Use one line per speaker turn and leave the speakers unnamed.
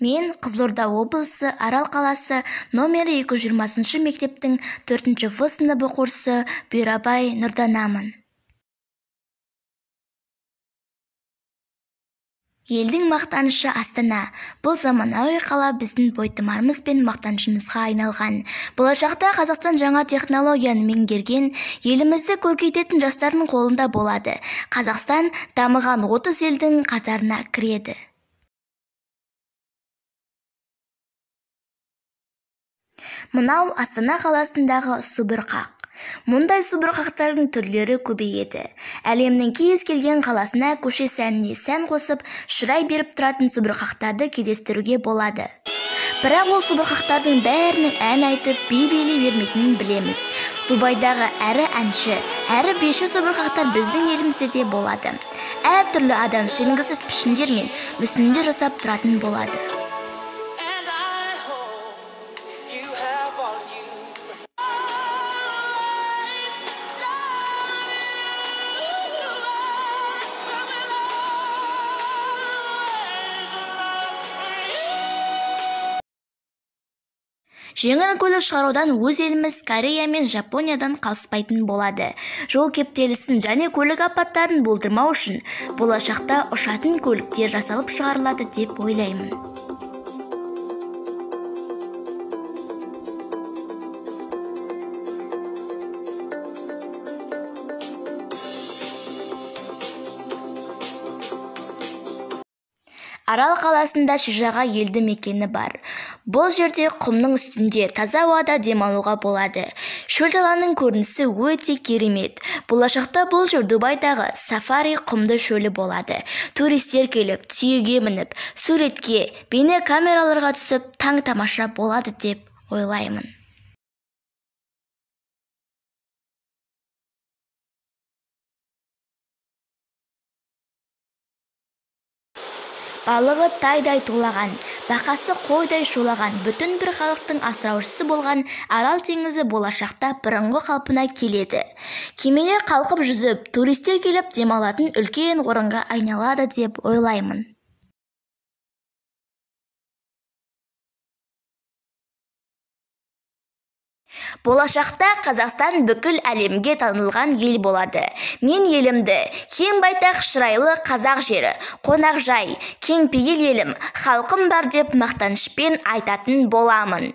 мен қызылорда облысы арал қаласы номері 220 мектептің 4 в сынып оқушысы бұйрабай нұрданамын. Елдің мақтанышы астана. Бұл заманауи қала біздің бойтұмарымыз бен мақтанышымызға айналған. Болашақта қазақстан жаңа технологияны меңгерген елімізді көркейтетін жастардың қолында болады. Қазақстан дамыған отыз елдің қатарына кіреді. Мынау астана қаласындағы субұрқақ. Мұндай субұрқақтардың түрлері көбейеді. Әлемнің кез келген қаласына көше сәніне сән қосып шырай беріп тұратын субұрқақтарды кездестіруге болады. Бірақ ол субұрқақтардың бәрінің ән айтып би билей бермейтінін білеміз. Дубайдағы әрі әнші әрі биші субұрқақтар біздің елімізде де болады. Әртүрлі адам сенгісіз пішіндер мен мүсіндер жасап тұратын болады. Жеңіл көлік шығарудан өз еліміз корея мен жапониядан қалыспайтын болады. Жол кептелісін және көлік апаттарын болдырмау үшін болашақта ұшатын көліктер жасалып шығарылады деп ойлаймын. Арал қаласында шижаға елді мекені бар. Бұл жерде құмның үстінде таза ауада демалуға болады. Шөл даланың көрінісі өте керемет. Болашақта бұл жер дубайдағы сафари құмды шөлі болады. Туристер келіп түйеге мініп суретке бейне камераларға түсіп таң тамаша болады деп ойлаймын. Балығы тайдай тулаған бақасы қойдай шулаған бүтін бір халықтың асыраушысы болған арал теңізі болашақта бұрынғы қалпына келеді. Кемелер қалқып жүзіп туристер келіп демалатын үлкен орынға айналады деп ойлаймын. Болашақта қазақстан бүкіл әлемге танылған ел болады. Мен елімді кең байтақ шырайлы қазақ жері қонақжай кеңпейіл елім халқым бар деп мақтанышпен айтатын боламын.